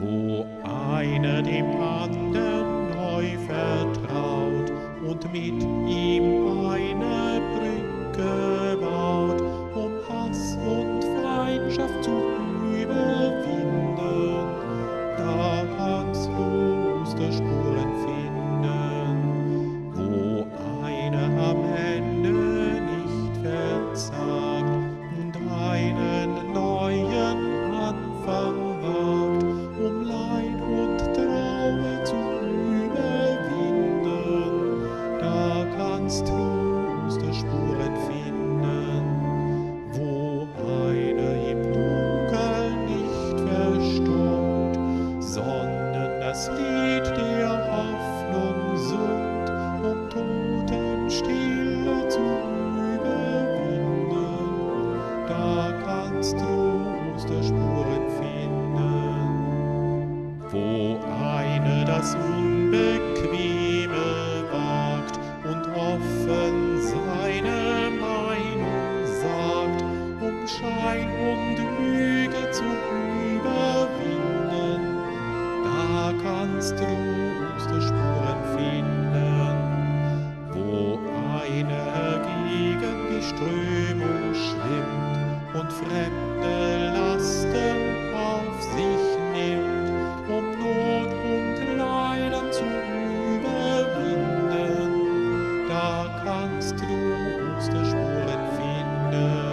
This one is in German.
einer dem anderen neu vertraut und mit ihm eine Brücke baut, um Hass und Feindschaft zu überwinden. Da kannst Osterspuren finden, wo einer am Ende nicht versagt und einen du Osterspuren finden, wo einer das Unbequeme wagt und offen seine Meinung sagt, um Schein und Lüge zu finden,